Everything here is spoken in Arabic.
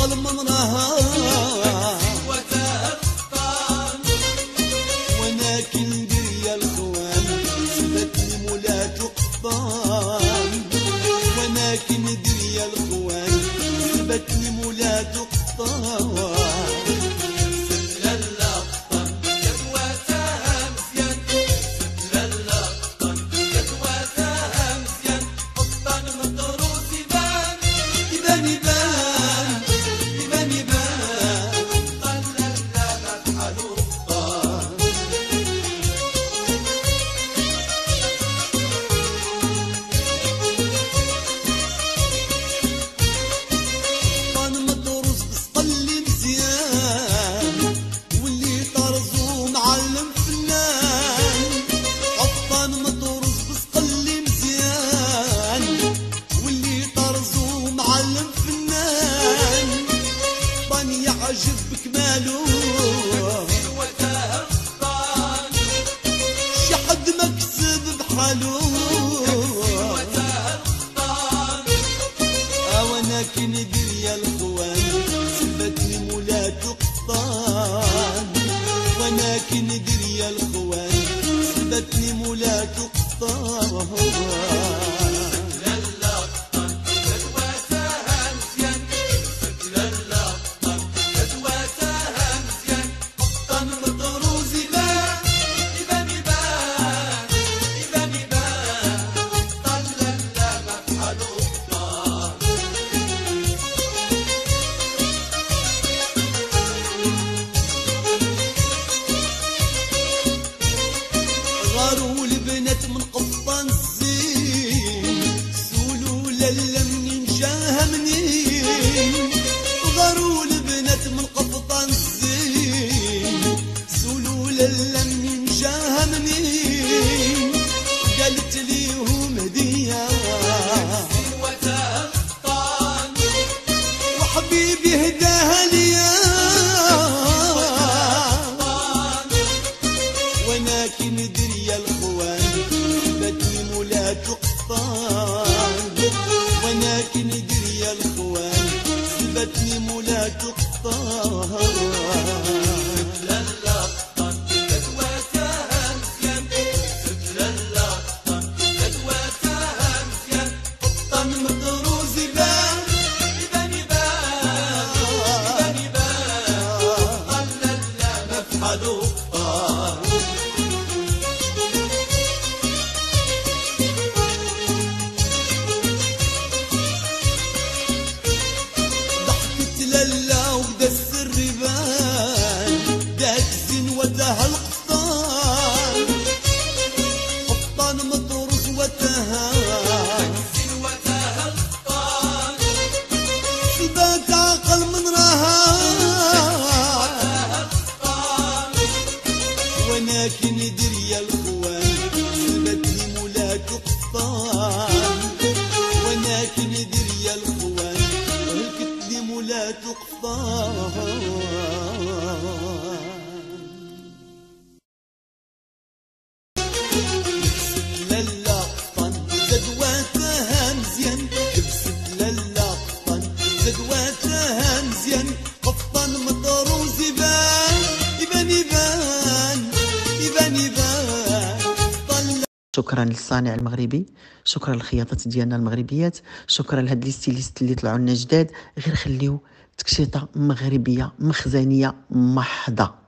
kalmam rahat قطان وأنا كندير يا الخوان سبتني مولات قطان باتني مولات قطان قطان كندير يا الخوان سبتني مولات قطان وأنا يا الخوان هلكتني مولات قطان شكرا للصانع المغربي شكرا للخياطات ديالنا المغربيات شكرا لهاد لي ستيليست اللي طلعوا لنا جداد. غير خليو تكشيطة مغربية مخزنية محضة.